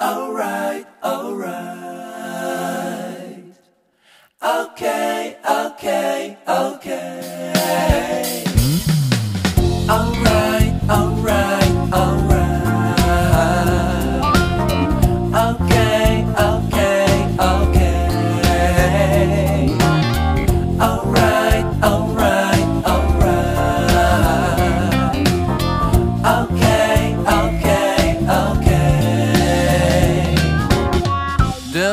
right, all right, all right. Okay.